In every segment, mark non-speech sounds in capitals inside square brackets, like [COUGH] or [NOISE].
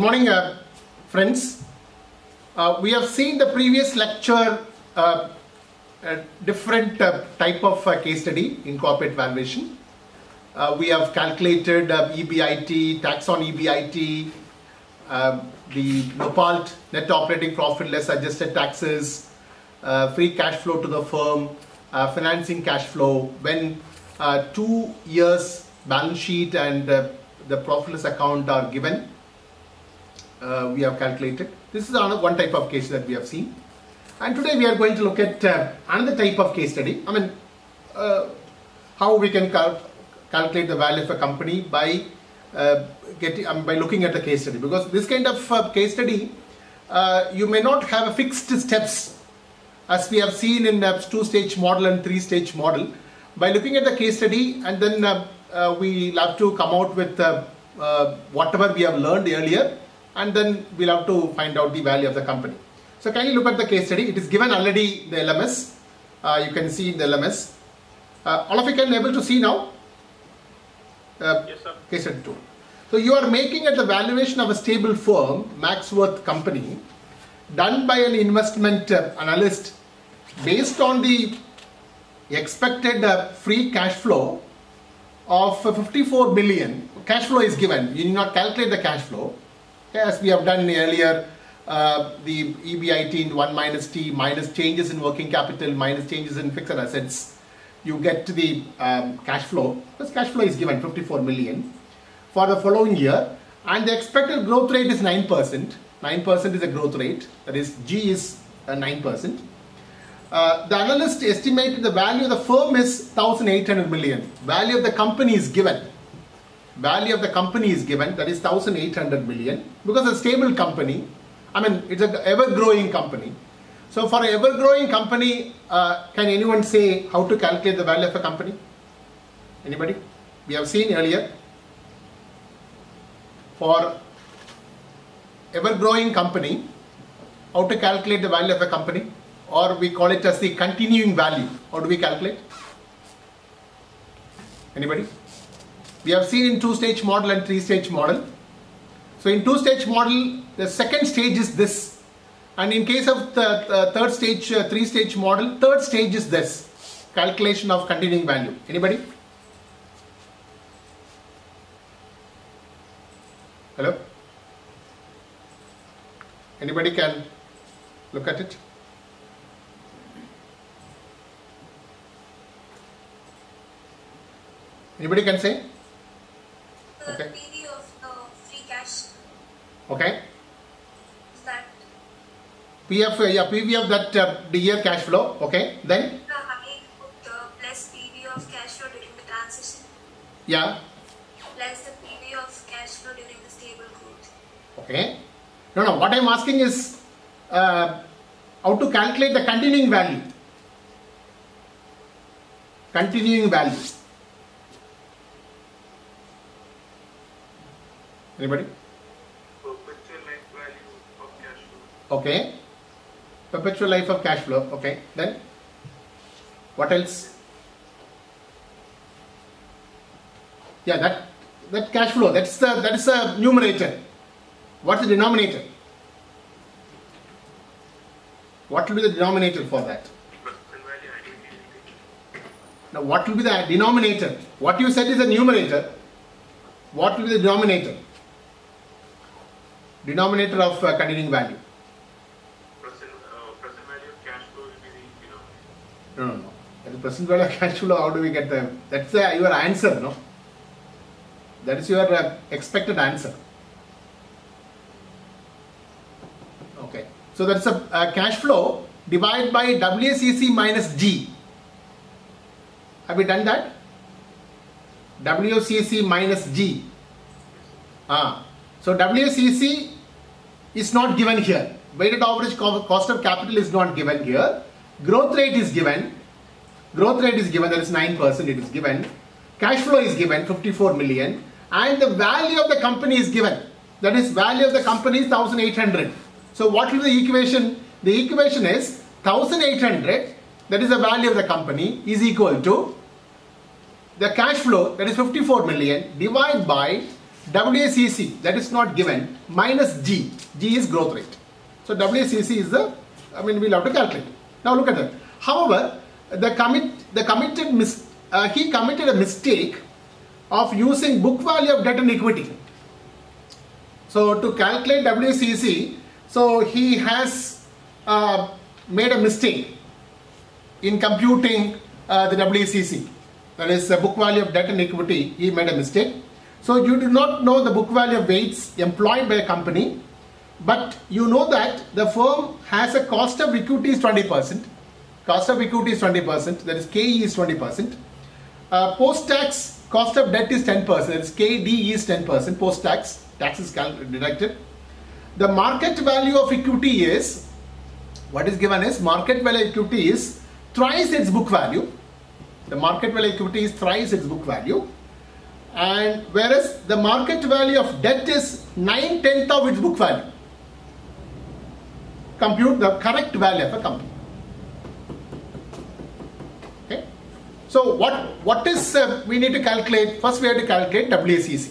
morning, uh, friends. Uh, we have seen the previous lecture uh, a different uh, type of uh, case study in corporate valuation. Uh, we have calculated EBIT, tax on EBIT, uh, the NOPLAT, net operating profit less adjusted taxes, free cash flow to the firm, financing cash flow. When two years balance sheet and the profitless account are given, uh, we have calculated. This is another one type of case that we have seen. And today we are going to look at uh, another type of case study. I mean, uh, how we can cal- calculate the value of a company by uh, getting um, by looking at the case study. Because this kind of uh, case study, uh, you may not have a fixed steps as we have seen in uh, two-stage model and three-stage model. By looking at the case study, and then we have to come out with whatever we have learned earlier, and then we'll have to find out the value of the company. So kindly look at the case study. It is given already the LMS. Uh, you can see the LMS. Uh, all of you can able to see now. Uh, Yes, sir. Case study two. So you are making at the valuation of a stable firm, Maxworth Company, done by an investment uh, analyst based on the expected uh, free cash flow of uh, 54 million. Cash flow is given. You need not calculate the cash flow. As we have done earlier, uh, the EBIT in 1 minus T minus changes in working capital minus changes in fixed assets. You get to the um, cash flow. This cash flow is given 54 million for the following year and the expected growth rate is 9%. 9% is a growth rate, that is G is uh, 9%. Uh, the analyst estimated the value of the firm is 1800 million. Value of the company is given. Value of the company is given, that is 1800 million. Because a stable company, I mean, it's an ever growing company. So, for an ever growing company, uh, can anyone say how to calculate the value of a company? Anybody? We have seen earlier for ever growing company how to calculate the value of a company or we call it as the continuing value how do we calculate anybody we have seen in two stage model and three stage model. So in two stage model the second stage is this. And in case of the, third stage uh, three stage model third stage is this. Calculation of continuing value. Anybody? Hello? Anybody can look at it? Anybody can say? The Okay. PV of the free cash Okay. is that PF, uh, yeah, PV of that uh, the year cash flow. Okay. Then, the high put uh, plus PV of cash flow during the transition yeah. plus the PV of cash flow during the stable growth. Okay. No, no. What I'm asking is uh, how to calculate the continuing value. Continuing value. Anybody? Perpetual life value of cash flow. Okay. Perpetual life of cash flow. Okay. Then what else? Yeah, that that cash flow. That's the that is the numerator. What's the denominator? What will be the denominator for that? Present value identity. Now, what will be the denominator? What you said is the numerator. What will be the denominator? Denominator of uh, continuing value. Present, uh, present value of cash flow will be the denominator. No, no, no. At the present value of [LAUGHS] cash flow, how do we get the? That's the, your answer, no? That is your uh, expected answer. Okay. So that's a uh, cash flow divided by WACC minus G. Have we done that? WACC minus G. Ah. So WACC is not given here. Weighted average cost of capital is not given here. Growth rate is given. Growth rate is given, that is 9%, it is given. Cash flow is given, 54 million. And the value of the company is given. That is, value of the company is 1800. So, what will the equation? The equation is 1800, that is the value of the company, is equal to the cash flow, that is 54 million, divided by WACC that is not given minus G. G is growth rate. So WACC is the, I mean we'll have to calculate. Now look at that. However, the commit, the committed mis, uh, he committed a mistake of using book value of debt and equity. So to calculate WACC, so he has uh, made a mistake in computing uh, the WACC. That is the book value of debt and equity. He made a mistake. So you do not know the book value of weights employed by a company, but you know that the firm has a cost of equity is 20%. Cost of equity is 20%. That is KE is 20%. Uh, post-tax cost of debt is 10%. That is KD is 10%. Post-tax tax is deducted. The market value of equity is what is given is market value equity is thrice its book value. The market value equity is thrice its book value. And whereas the market value of debt is 9 tenth of its book value. Compute the correct value of a company. Okay. So what what is uh, we need to calculate? First we have to calculate WACC.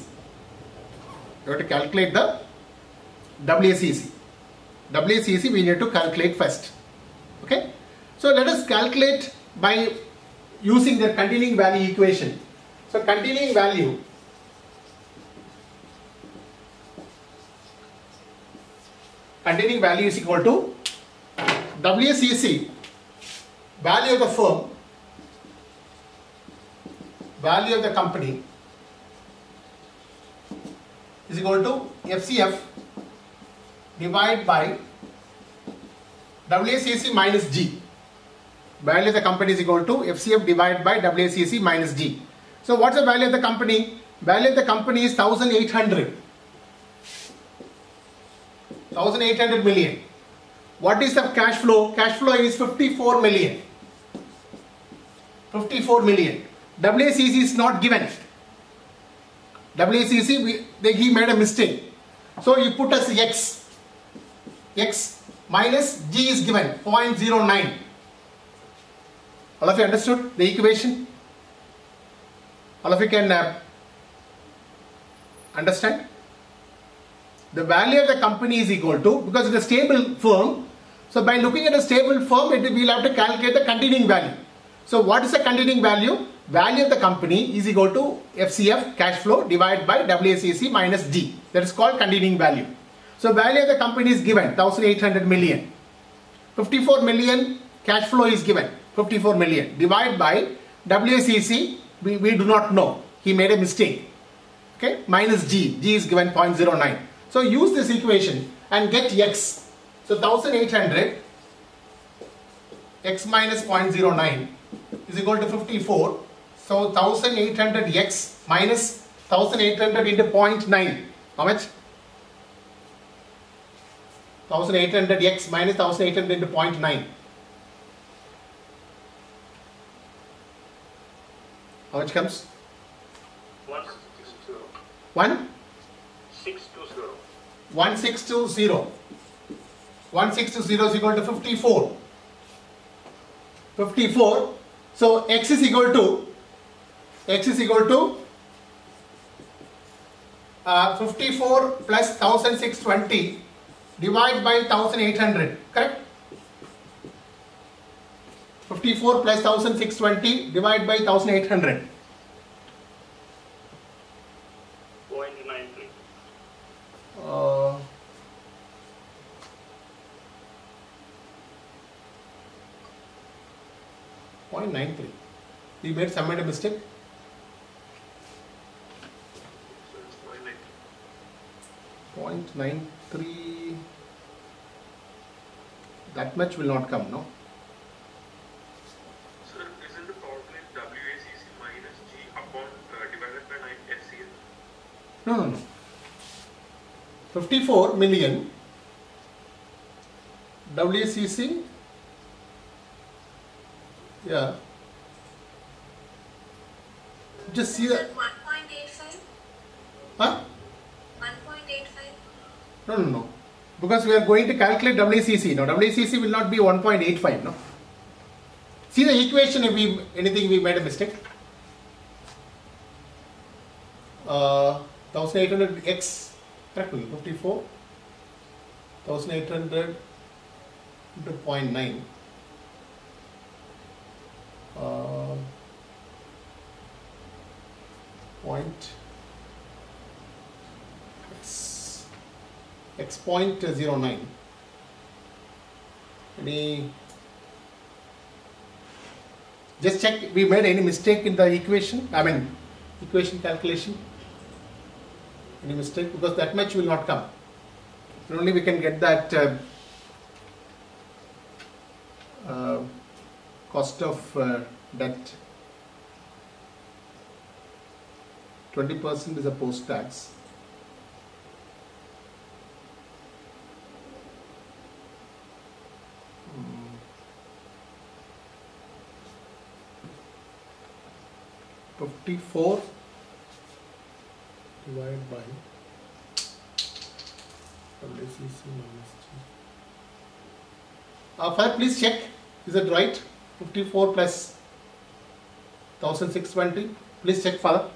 We have to calculate the WACC. WACC we need to calculate first. Okay. So let us calculate by using the continuing value equation. So continuing value continuing value is equal to WACC value of the firm value of the company is equal to FCF divided by WACC minus G. Value of the company is equal to FCF divided by WACC minus G. So what's the value of the company? Value of the company is 1800. 1800 million. What is the cash flow? Cash flow is 54 million. 54 million. WACC is not given. WACC, we, they, he made a mistake. So you put as X. X minus G is given 0.09. All of you understood the equation? All of you can uh, understand? The value of the company is equal to, because it's a stable firm, so by looking at a stable firm, it, we'll have to calculate the continuing value. So what is the continuing value? Value of the company is equal to FCF cash flow divided by WACC minus G. That is called continuing value. So value of the company is given 1800 million. 54 million cash flow is given 54 million. divided by WACC we, we do not know. He made a mistake. Okay, minus G. G is given 0.09. So use this equation and get X. So 1800 X minus 0.09 is equal to 54. So 1800 X minus 1800 into 0.9. How much? 1800 X minus 1800 into 0.9. How much comes? One six zero. 1? Six two zero. 1620. 1620 is equal to 54. 54. So x is equal to x is equal to uh, 54 plus 1620 divided by 1800. Correct? 54 plus 1620 divided by 1800. Point nine three. Uh, Point nine three. We made some made a mistake. So it's point nine. Point nine three. That much will not come, no? Sir, isn't the formula WACC minus G upon uh, divided by nine FCF? No, no, no. Fifty-four million. WCC. Yeah. Just see that. 1.85? Huh? 1.85? No, no, no. Because we are going to calculate WCC. Now, WCC will not be 1.85, no? See the equation if we, anything we made a mistake. Uh, 1800 x correct me 54 1800 into 0.9 uh, point x. X point zero nine. Any just check we made any mistake in the equation? I mean equation calculation any mistake because that much will not come. And only we can get that uh, uh, cost of uh, debt. 20% is a post tax Hmm. Fifty-four divided by WCC minus G. Uh, Father, please check. Is it right? 54 plus 1620. Please check, Father.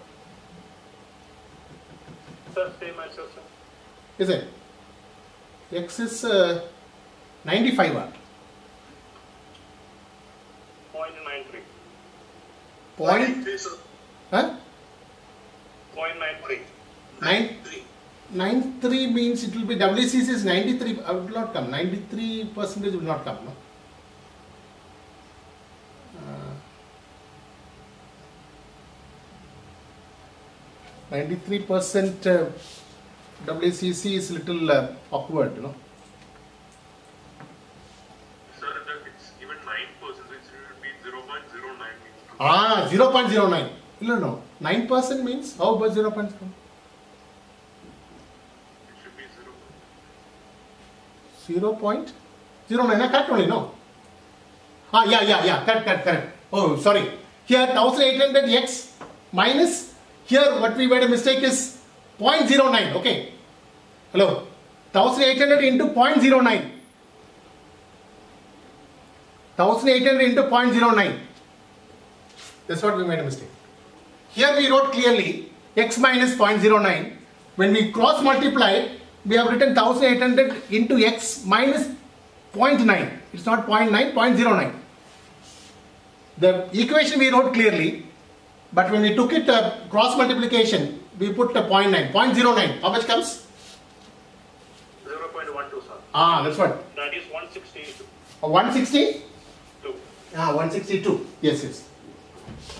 Sir, same answer, sir. Is it? X is uh, 95 watt. Point nine three. Point, huh? Point nine three. Nine, 93 means it will be WCC is 93, uh, will not come. 93 percentage will not come. No? Uh, 93 percent uh, WCC is little uh, awkward, you know. Sir, it's nine percent, so it should be zero point zero nine. Ah, 0.09. No, no. 9% means how about 0. Point come? It should be zero. 0.09. I correct only, no? Ah, yeah, yeah, yeah. Correct, correct, correct. Oh, sorry. Here 1800x minus, here what we made a mistake is 0.09. Okay. Hello. 1800 into 0.09. 1800 into 0.09. That's what we made a mistake. Here we wrote clearly x minus 0.09. When we cross multiply, we have written 1800 into x minus 0.9. It's not 0.9, 0.09. The equation we wrote clearly, but when we took it uh, cross multiplication, we put a 0.9, 0.09. How much comes? Zero point one two, sir. Ah, that's what. That is one sixty-two. Uh, 160? Two. Ah, 162. Yes, yes.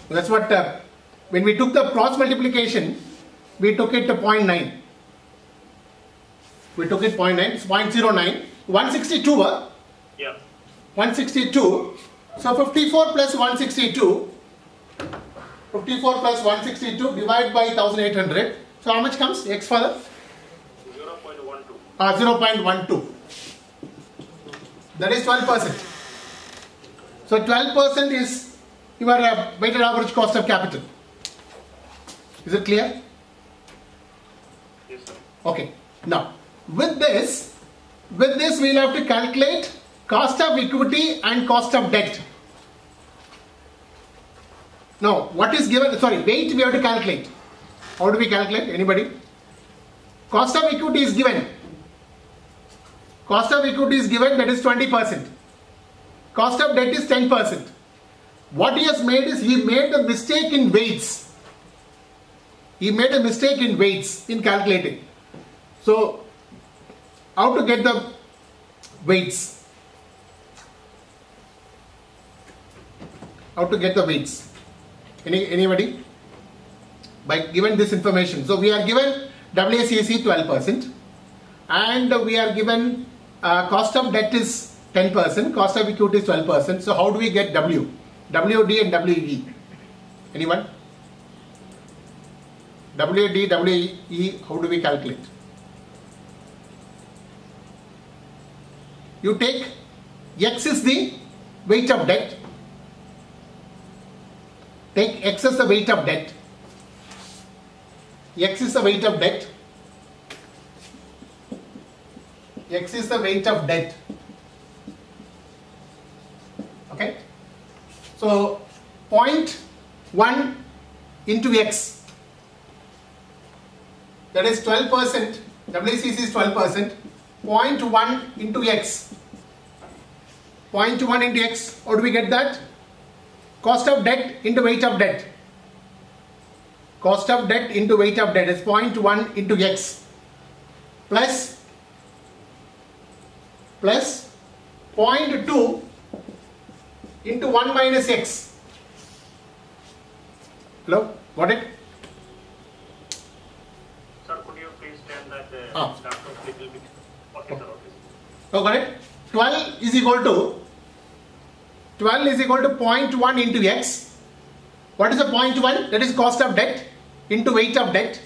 That's what, uh, when we took the cross multiplication, we took it to 0.9. We took it 0.9, it's 0.09. 162, uh, Yeah. 162. So 54 plus 162. 54 plus 162 divided by 1800. So how much comes? X further? Zero point one two. Uh, 0.12. That is 12%. So 12% is your uh, weighted average cost of capital. Is it clear? Yes, sir. Okay. Now, with this, with this we'll have to calculate cost of equity and cost of debt. Now, what is given? Sorry, weight we have to calculate. How do we calculate? Anybody? Cost of equity is given. Cost of equity is given that is 20%. Cost of debt is 10%. What he has made is he made a mistake in weights. He made a mistake in weights in calculating. So, how to get the weights? How to get the weights? Any anybody? By given this information. So we are given WACC 12% and we are given uh, cost of debt is 10%, cost of equity is 12%. So how do we get W? WD and WE? Anyone? WD, WE, how do we calculate? You take X is the weight of debt. Take X as the weight of debt. X is the weight of debt. X is the weight of debt. Okay. So 0.1 into X. that is 12%, WCC is 12%, 0.1 into x. 0.1 into x, how do we get that? Cost of debt into weight of debt. Cost of debt into weight of debt is 0.1 into x plus plus 0.2 into 1 minus x. Hello, got it? Sir, could you please tell that uh, Ah. laptop little bit? It? 12 is equal to 12 is equal to 0.1 into x. What is the 0.1? That is cost of debt into weight of debt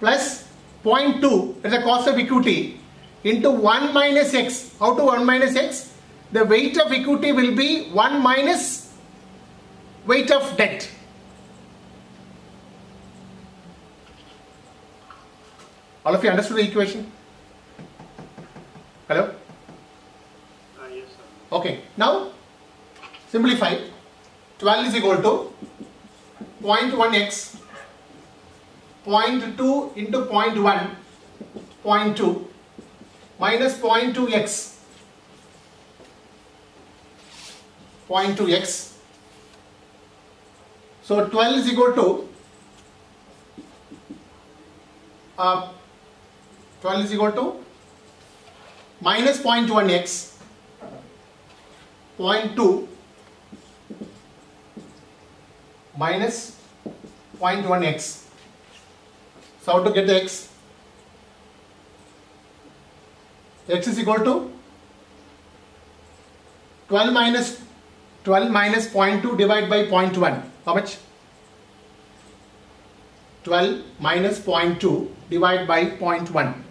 plus 0.2 that is the cost of equity into 1 minus x. How to 1 minus x? The weight of equity will be 1 minus weight of debt. All of you understood the equation? Hello? Uh, yes, sir. Okay, now simplify. 12 is equal to 0.1x 0.2 into 0.1 0.2 minus 0.2x 0.2x so 12 is equal to uh, 12 is equal to minus 0.1x 0.2 minus 0.1x. So how to get the x? x is equal to 12 minus 12 minus 0.2 divided by 0.1. How much? 12 minus 0.2 divided by 0.1.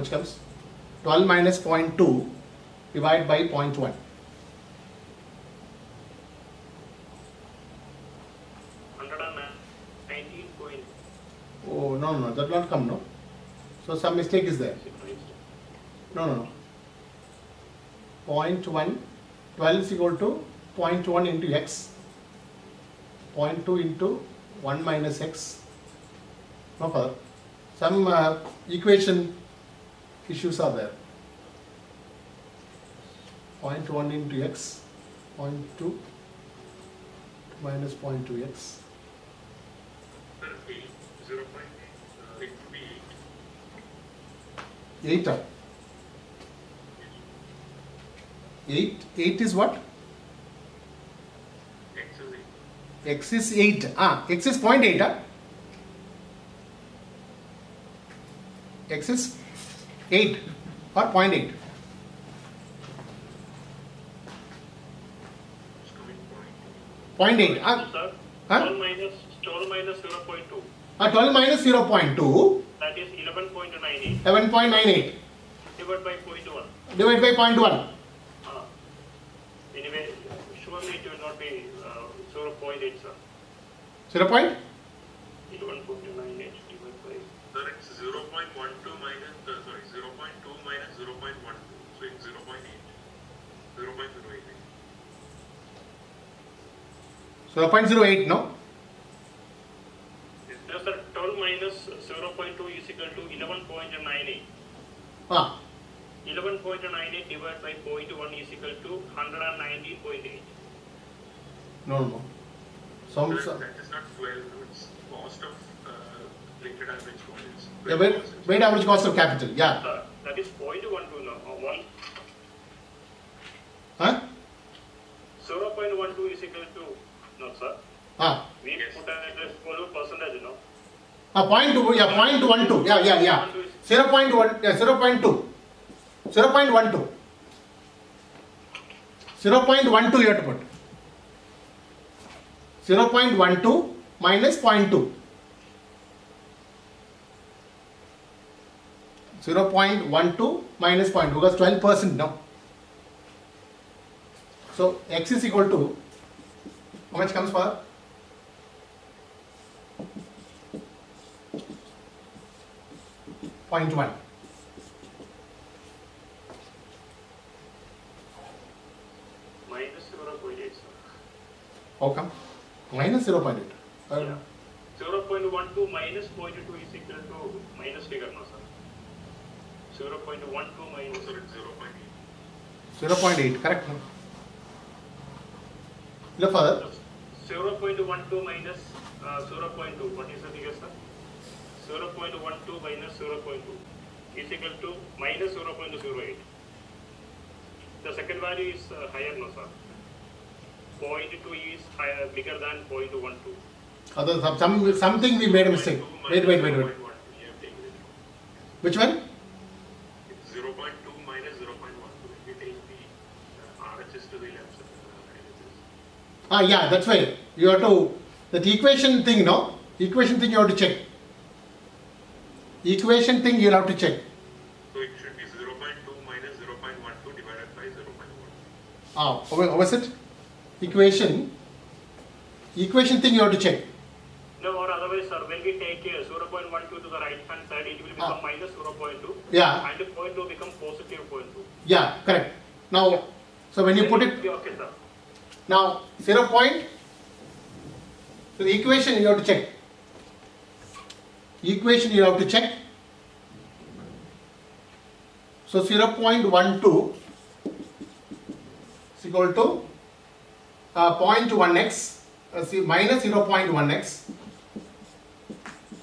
much comes? 12 minus 0.2 divided by 0.1. Hundred and nineteen point Oh, no, no, that will not come, no? So some mistake is there. No, no, no. 0.1, 12 is equal to 0.1 into x, 0.2 into 1 minus x. No further. Some uh, equation issues are there. 0.1 into x, 0.2 minus 0.2x. Sir, eight, point eight, eight. 8. 8, 8 is what? X is eight. x is 8 ah x is eight. ah x is 8 or 0.8. Point 0.8. Uh, Sir, huh? 12 minus 12 minus 0.2. Uh, 12 minus 0.2. That is 11.98. 11.98. Divided by 0.1. Divided by 0.1. Uh, anyway, surely it will not be uh, 0.8, sir. 0. Point? 11.98 divided by. Sir, it's 0.12. Zero point zero eight. 0.08 no No, sir, 12 minus 0.2 is equal to 11.98. ah 11.98 divided by 0.1 is equal to 119.8. no no no some, Sir, that is not twelve, it's cost of, uh, weighted average cost. yeah, weight, weight average cost of capital yeah Sir, that is 0.12 no, uh, 1. huh 0.12 is equal to, no sir, ah. We put it as follow percentage, no? ah point two yeah point one two. Yeah yeah yeah. 0.1 yeah 0.2 0.12 0.12 you have to put. 0.12 minus 0.2 0.12 minus 0.2 because 12 percent now So x is equal to how much comes for? Point 0.1. Minus 0.8. How come? Minus 0.8. Uh, yeah. 0.12 minus 0.2 is equal to minus figure, no, sir. 0.12 minus 0.8. 0.8, correct? No? Go further. 0.12 minus uh, 0.2. What is the figure, sir? 0.12 minus 0.2 is equal to minus 0.08. The second value is uh, higher, no, sir. 0.2 is higher, bigger than 0.12. Other, some, some, something we made a mistake. Wait, wait, wait, wait. 0.1, you have taken it. Which one? Ah, yeah, that's why. You have to, that equation thing, no? Equation thing you have to check. Equation thing you'll have to check. So it should be 0.2 minus 0.12 divided by 0.1. Ah, how how was it? Equation. Equation thing you have to check. No, or otherwise, sir, when we take uh, 0.12 to the right hand side, it will become Ah. minus 0.2. Yeah. And 0.2 become positive 0.2. Yeah, correct. Now, so when you put it, Okay, sir. Now 0 point, so the equation you have to check. Equation you have to check. So 0.12 is equal to uh, 0.1x, uh, minus 0.1x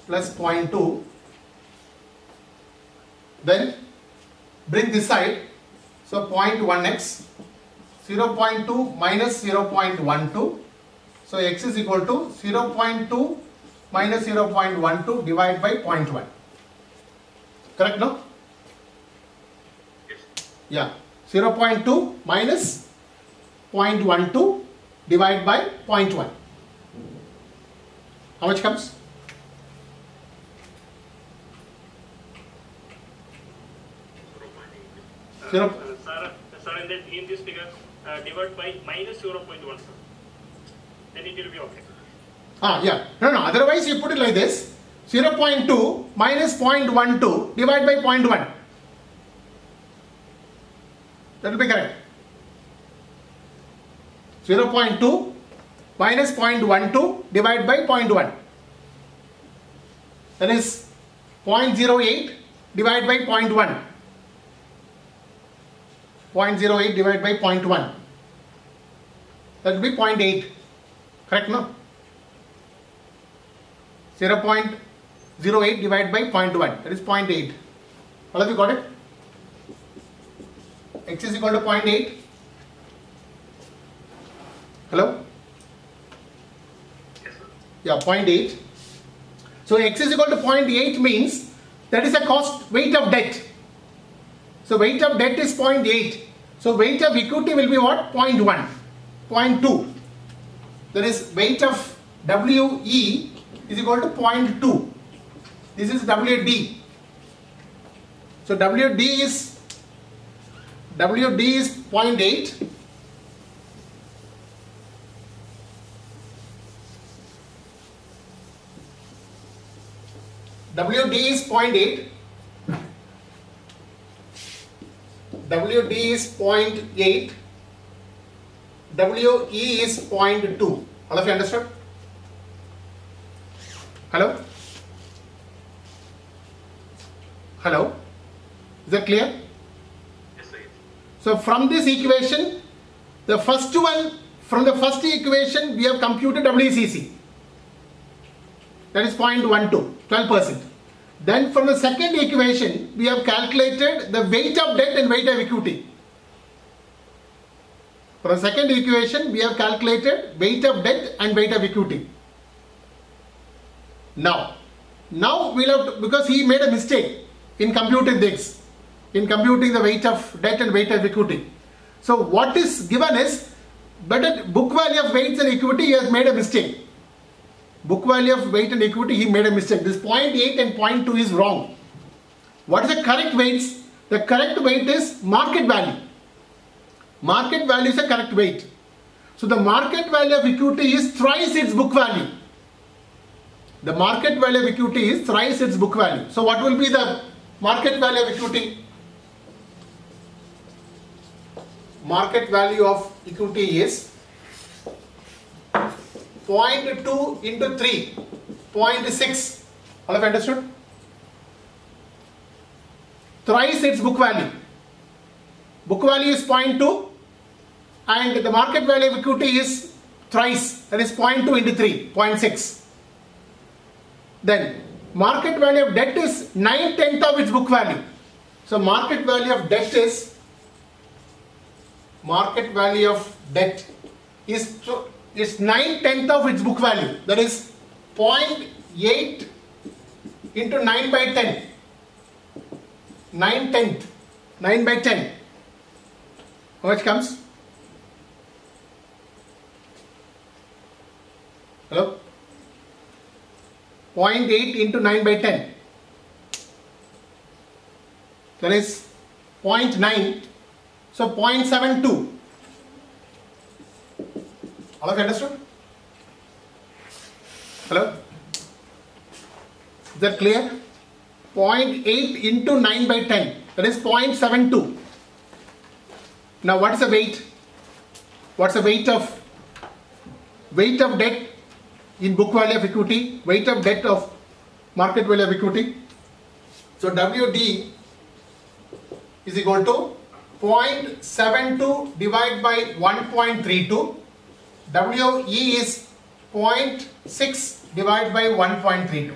plus 0.2. Then bring this side. So 0.1x 0.2 minus 0.12. So x is equal to 0.2 minus 0.12 divided by 0.1. Correct no? Yes. Yeah. 0.2 minus 0.12 divided by 0.1. How much comes? 0.8. Zero- uh, Sir, sir, in, that, in this figure, uh, divide by minus 0.1, sir. Then it will be okay. Ah, yeah. No, no. Otherwise, you put it like this 0.2 minus 0.12 divided by 0.1. That will be correct. 0.2 minus 0.12 divided by 0.1. That is 0.08 divided by 0.1. 0.08 divided by 0.1. That will be 0.8. Correct, no? 0.08 divided by 0.1 that is 0.8 all of you got it x is equal to 0.8 hello Yes, sir. yeah 0.8 so x is equal to 0.8 means that is a cost weight of debt so weight of debt is 0.8 so weight of equity will be what? 0.1 0.2 that is weight of WE is equal to 0.2 this is WD so WD is WD is 0.8 WD is 0.8 WD is 0.8 WE is 0.2 all of you understood? Hello? Hello? Is that clear? Yes, sir. so from this equation the first one from the first equation we have computed WCC that is 0.12 12% then from the second equation we have calculated the weight of debt and weight of equity. For the second equation we have calculated weight of debt and weight of equity. Now now we'll have to, because he made a mistake in computing this in computing the weight of debt and weight of equity. So what is given is but at book value of weights and equity he has made a mistake book value of weight and equity he made a mistake. This 0.8 and 0.2 is wrong. What is the correct weights? The correct weight is market value. Market value is a correct weight. So the market value of equity is thrice its book value. The market value of equity is thrice its book value. So what will be the market value of equity? Market value of equity is 0.2 into 3, 0.6. All of you understood? Thrice its book value. Book value is 0.2 and the market value of equity is thrice that is 0.2 into 3, 0.6. Then market value of debt is 9 tenth of its book value. So market value of debt is market value of debt is is 9 tenth of its book value. That is 0.8 into 9 by 10 9 tenth. 9 by 10 how much comes? Hello? 0.8 into 9 by 10 that is 0.9 so 0.72 all of you understood? Hello? Is that clear? 0.8 into 9 by 10 that is 0.72 now what is the weight? What's the weight of weight of debt in book value of equity? Weight of debt of market value of equity? So wd is equal to 0.72 divided by 1.32 we is 0.6 divided by 1.32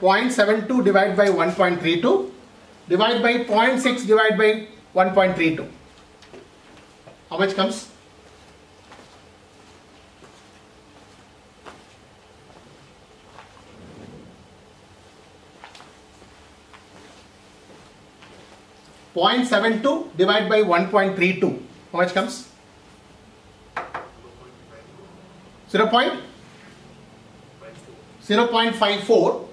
0.72 divided by 1.32 divided by 0.6 divided by 1.32 how much comes Point seven two divided by one point three two. How much comes? Zero point zero point five four.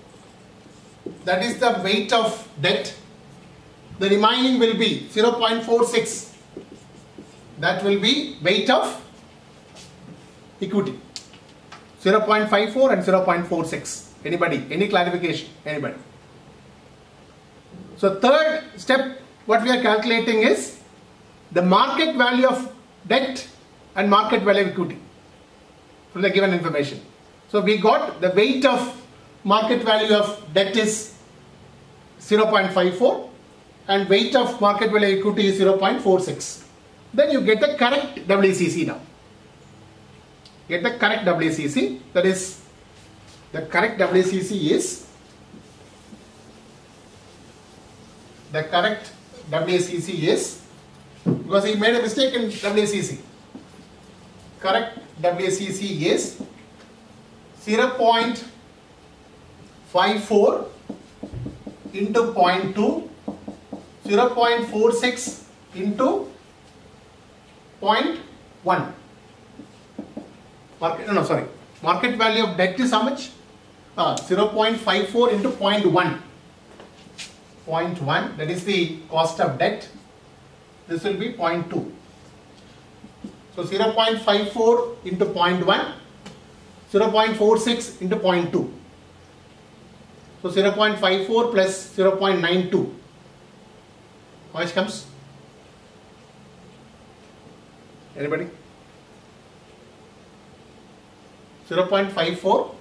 That is the weight of debt. The remaining will be zero point four six. That will be weight of equity. 0.54 and 0.46. Anybody? Any clarification? Anybody? So third step, what we are calculating is the market value of debt and market value of equity from the given information. So we got the weight of market value of debt is 0.54 and weight of market value equity is 0.46. Then you get the correct WCC now. Get the correct WCC that is the correct WCC is the correct WCC is because he made a mistake in WCC. Correct WCC is 0.54 into 0.2, 0.46 into 0.1. Market, no, no, sorry. Market value of debt is how much? Uh, 0.54 into 0.1. 0.1 that is the cost of debt this will be 0.2 so 0.54 into 0.1 0.46 into 0.2 so 0.54 plus 0.92 how much comes? Anybody? 0.54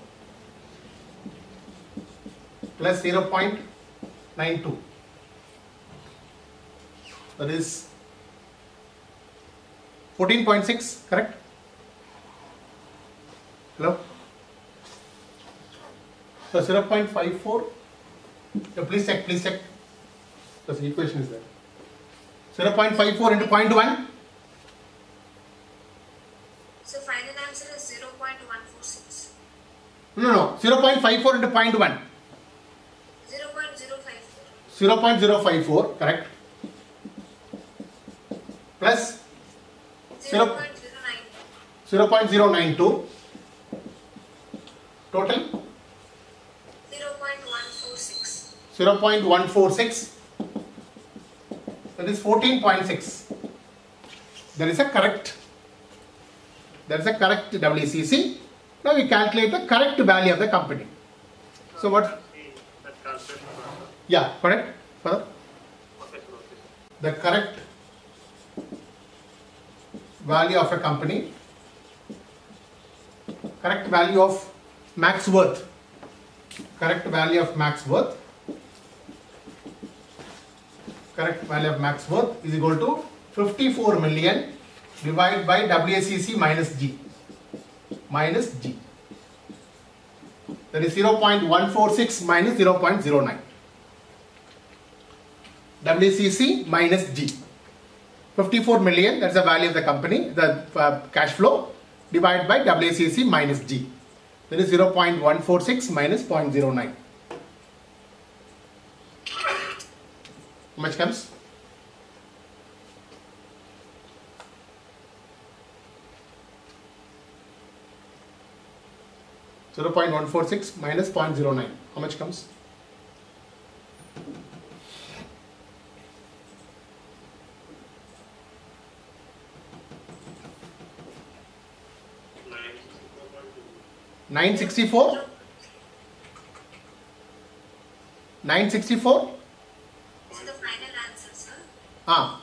plus 0.92 that is 14.6 correct? Hello? So 0.54 yeah, please check please check. Because the equation is there. 0.54 into 0.1 So final answer is 0.146. no no 0.54 into 0.1 0.054. 0.054 correct? Plus 0. 0.09. 0.092 total 0.146. 0.146 that is 14.6 there is a correct there is a correct WCC now we calculate the correct value of the company so what See that calculation further. yeah correct further Okay, sir, okay, sir. the correct value of a company, correct value of max worth, correct value of max worth, correct value of max worth is equal to 54 million divided by WACC minus G, minus G. That is 0.146 minus 0.09. WACC minus G. 54 million, that's the value of the company, the uh, cash flow, divided by WACC minus G. That is 0.146 minus 0.09. How much comes? Zero point one four six minus 0.09. How much comes? Nine sixty four point two. 964? 964? This is the final answer, sir. Ah,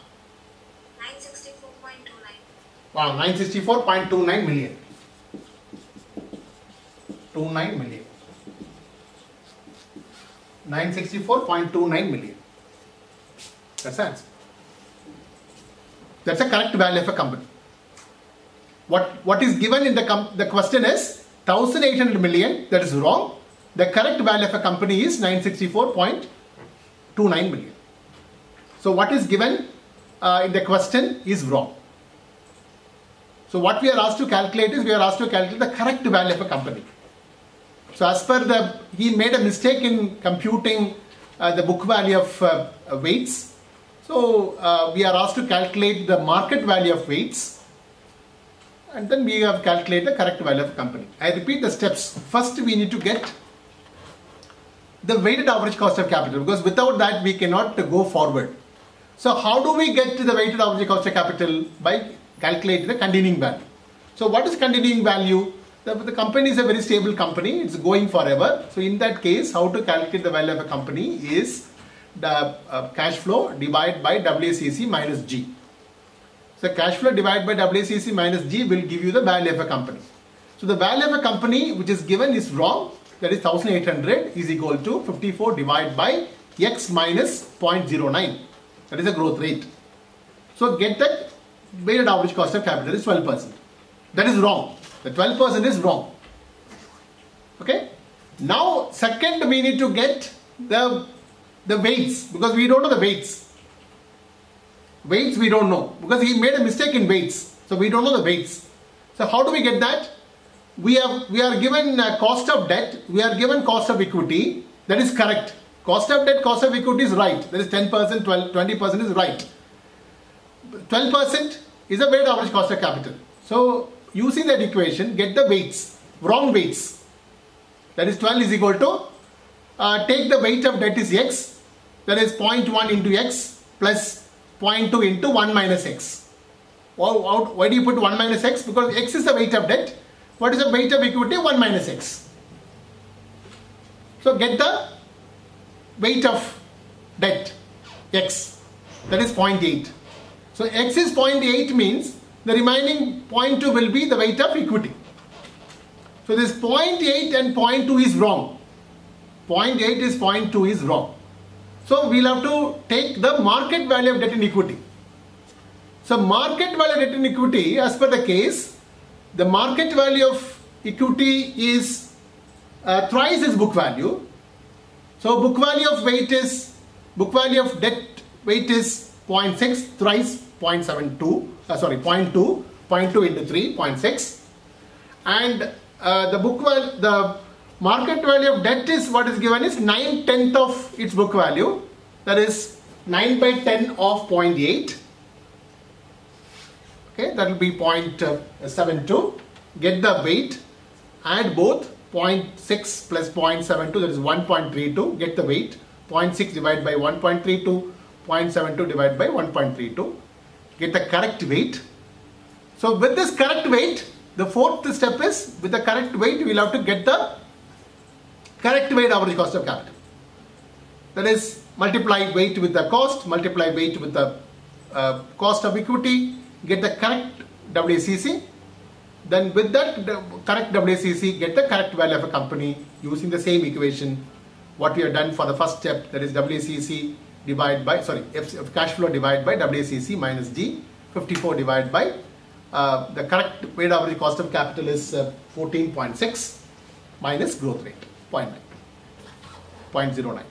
964.29. wow, 964.29 million. 29 million. 964.29 million. That's the answer. That's the correct value of a company. What, what is given in the, com- the question is 1800 million, that is wrong. The correct value of a company is 964.29 million. So what is given uh, in the question is wrong. So what we are asked to calculate is we are asked to calculate the correct value of a company. So as per the, he made a mistake in computing uh, the book value of uh, weights. So uh, we are asked to calculate the market value of weights and then we have calculated the correct value of company. I repeat the steps. First we need to get the weighted average cost of capital because without that we cannot go forward. So how do we get to the weighted average cost of capital? By calculating the continuing value. So what is continuing value? The, the company is a very stable company, it's going forever. So in that case, how to calculate the value of a company is the uh, cash flow divided by WACC minus G. So cash flow divided by WACC minus G will give you the value of a company. So the value of a company which is given is wrong. That is 1800 is equal to 54 divided by x minus 0.09. That is a growth rate. So get that weighted average cost of capital is 12%. That is wrong. The 12% is wrong. Okay. Now second we need to get the the weights because we don't know the weights. Weights we don't know because he made a mistake in weights. So we don't know the weights. So how do we get that? We have we are given cost of debt. We are given cost of equity. That is correct. Cost of debt, cost of equity is right. That is 10%, 12, 20% is right. 12% is a weighted average cost of capital. So using that equation, get the weights, wrong weights. That is 12 is equal to, uh, take the weight of debt is x, that is 0.1 into x plus 0.2 into 1 minus x. Why, do you put 1 minus x? Because x is the weight of debt. What is the weight of equity? 1 minus x. So get the weight of debt, x, that is 0.8. So x is 0.8 means the remaining 0.2 will be the weight of equity. So this 0.8 and 0.2 is wrong. 0.8 is 0.2 is wrong. So we'll have to take the market value of debt and equity. So market value of debt and equity as per the case, the market value of equity is uh, thrice its book value. So book value of weight is, book value of debt weight is 0.6 thrice 0.72, uh, sorry 0.2, 0.2 into 3, 0.6 and uh, the book value, the market value of debt is what is given is 9 tenth of its book value. That is 9 by 10 of 0.8 okay that will be uh, 0.72 get the weight. Add both 0.6 plus 0.72 that is 1.32 get the weight. 0.6 divided by 1.32 0.72 divided by 1.32 get the correct weight. So with this correct weight the fourth step is with the correct weight we will have to get the correct weight average cost of capital that is multiply weight with the cost multiply weight with the uh, cost of equity get the correct WACC. Then with that correct WACC, get the correct value of a company using the same equation. What we have done for the first step, that is WACC divided by, sorry, F, F cash flow divided by WACC minus G, 54 divided by, uh, the correct weighted average cost of capital is uh, 14.6 minus growth rate, 0.9. 0.09.